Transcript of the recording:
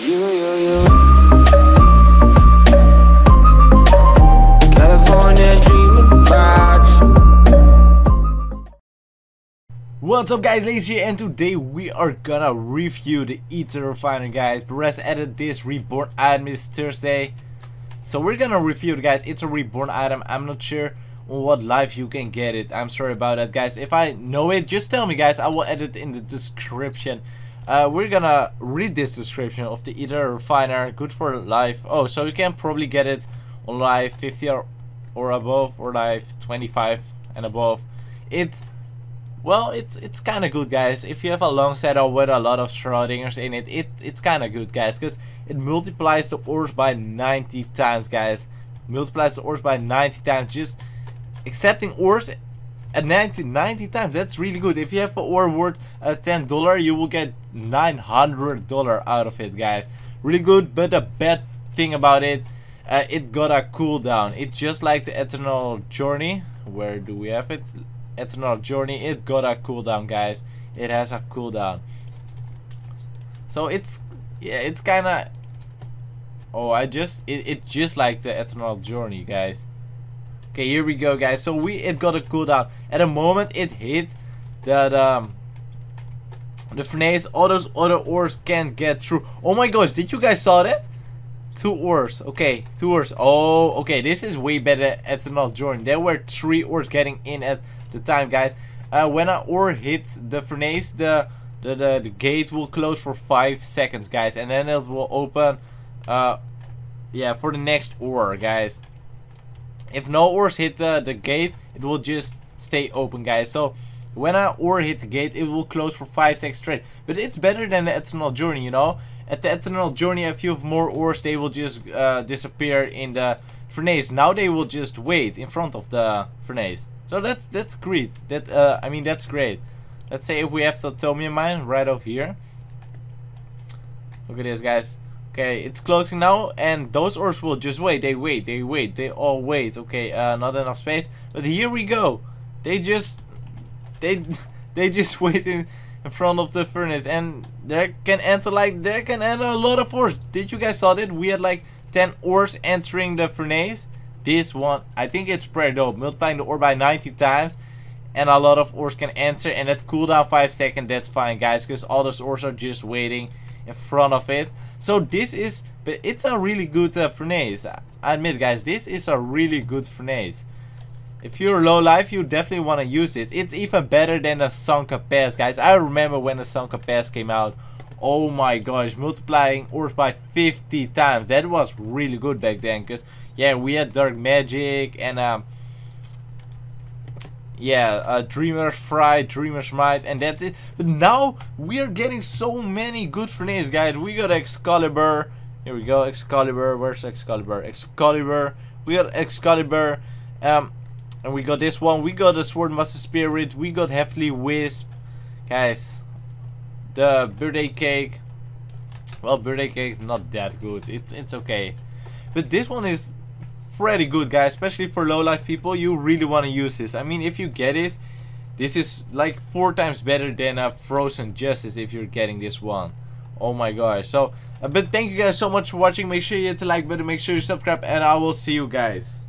What's up guys, Lazer here and today we are gonna review the Aether Refiner guys. Berezaa added this reborn item this Thursday. So we're gonna review it guys. It's a reborn item. I'm not sure on what life you can get it. I'm sorry about that guys. If I know it, just tell me guys. I will add it in the description. Uh, we're gonna read this description of the Aether Refiner. Good for life. Oh, so you can probably get it on life 50 or, or above or life 25 and above. It well, it's it's kind of good, guys. If you have a long setup with a lot of Schrodingers in it, it it's kind of good, guys, because it multiplies the ores by 90 times, guys. Multiplies the ores by 90 times. Just accepting ores at 90, 90 times. That's really good. If you have an ore worth uh, $10, you will get $900 out of it, guys. Really good, but the bad thing about it, uh, it got a cooldown. It's just like the Eternal Journey. Where do we have it? Eternal Journey. It got a cooldown, guys. It has a cooldown. So it's yeah, it's kind of. Oh, I just it it just like the Eternal Journey, guys. Okay, here we go, guys. So we it got a cooldown. At the moment it hit that um the furnace, all those other ores can't get through. Oh my gosh, did you guys saw that? Two ores. Okay, two ores. Oh, okay, this is way better at the Eternal Journey. There were three ores getting in at the time, guys. Uh, when an ore hits the furnace, the, the, the, the gate will close for 5 seconds, guys. And then it will open, uh, yeah, for the next ore, guys. If no ores hit the, the gate, it will just stay open, guys. So, when an ore hit the gate, it will close for 5 seconds straight. But it's better than the Eternal Journey, you know. At the Eternal Journey, if you have more ores, they will just uh, disappear in the furnace. Now they will just wait in front of the furnace. So that's that's great. That uh, I mean that's great. Let's say if we have the Atomium mine right over here. Look at this, guys. Okay, it's closing now, and those ores will just wait. They wait. They wait. They all wait. Okay, uh, not enough space. But here we go. They just they they just wait in, in front of the furnace, and there can enter like there can enter a lot of ores. Did you guys saw that? We had like 10 ores entering the furnace this one, I think it's pretty dope. Multiplying the ore by 90 times and a lot of ores can enter and that cooldown 5 seconds, that's fine guys, because all those ores are just waiting in front of it. So this is, but it's a really good uh, furnace. I admit guys, this is a really good furnace. If you're low life, you definitely want to use it. It's even better than the Sanka Pass, guys. I remember when the Sanka Pass came out. Oh my gosh, multiplying ores by 50 times. That was really good back then, because yeah, we had Dark Magic and um, yeah, uh, Dreamer's Fright, Dreamer's Might, and that's it. But now we are getting so many good furnaces, guys. We got Excalibur. Here we go, Excalibur. Where's Excalibur? Excalibur. We got Excalibur. Um, and we got this one. We got the Swordmaster Spirit. We got Heavenly Wisp. Guys, the birthday cake. Well, birthday cake is not that good. It's it's okay. But this one is pretty good guys especially for low life people. You really want to use this. I mean if you get it this is like four times better than a frozen justice if you're getting this one. Oh my gosh. So uh, but thank you guys so much for watching. Make sure you hit the like button. Make sure you subscribe and I will see you guys